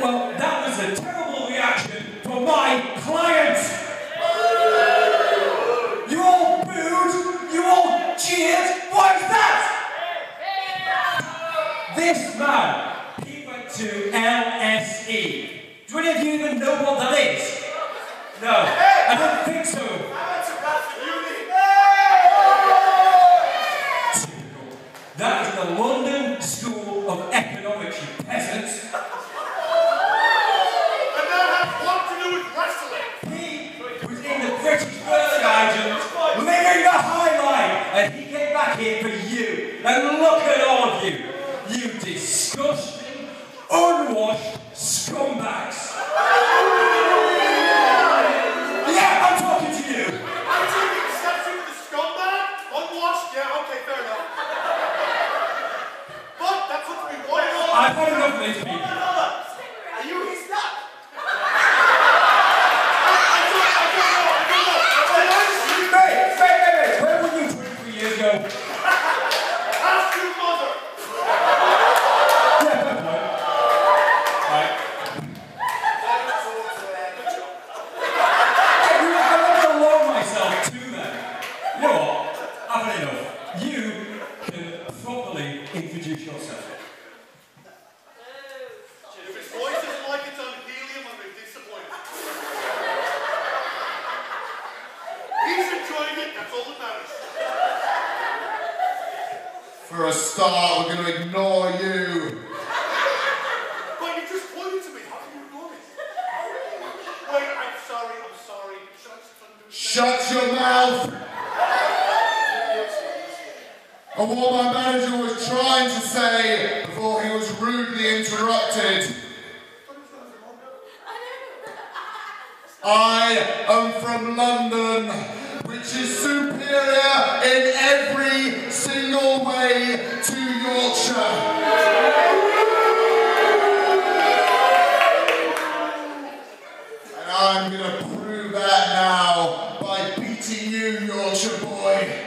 Well, that was a terrible reaction from my clients. You all booed, you all cheered. Why is that? This man, he went to LSE. Do any of you even know what that is? No, I don't think so. That is the London School of Economics, you peasants. And that has what to do with wrestling? He was in the British Virgin Islands, living the high life, and he came back here for you. And look at all of you, you disgusting, unwashed scumbags. Yeah, I'm talking to you. I take exception to the scumbag? Unwashed? Yeah, okay, fair enough. But that puts me one over. I've had enough of these people. Are you his dad? I don't, I don't know, I don't know. I honestly Hey, hey, hey, hey, where were you 23 years ago? ask your mother. Yeah, fair point. Right. I really- I want to alarm myself too then. You know what? I've had enough. You can properly introduce yourself. If his voice isn't like it's on helium, I'm gonna be disappointed. He's enjoying it, that's all that matters. Start, we're going to ignore you. But you just pointed to me, how can you ignore it? Wait, I'm sorry, I'm sorry. Should I just? Shut your mouth! And what my manager was trying to say before he was rudely interrupted. I am from London, which is superior in every single way to Yorkshire. And I'm gonna prove that now by beating you, Yorkshire boy.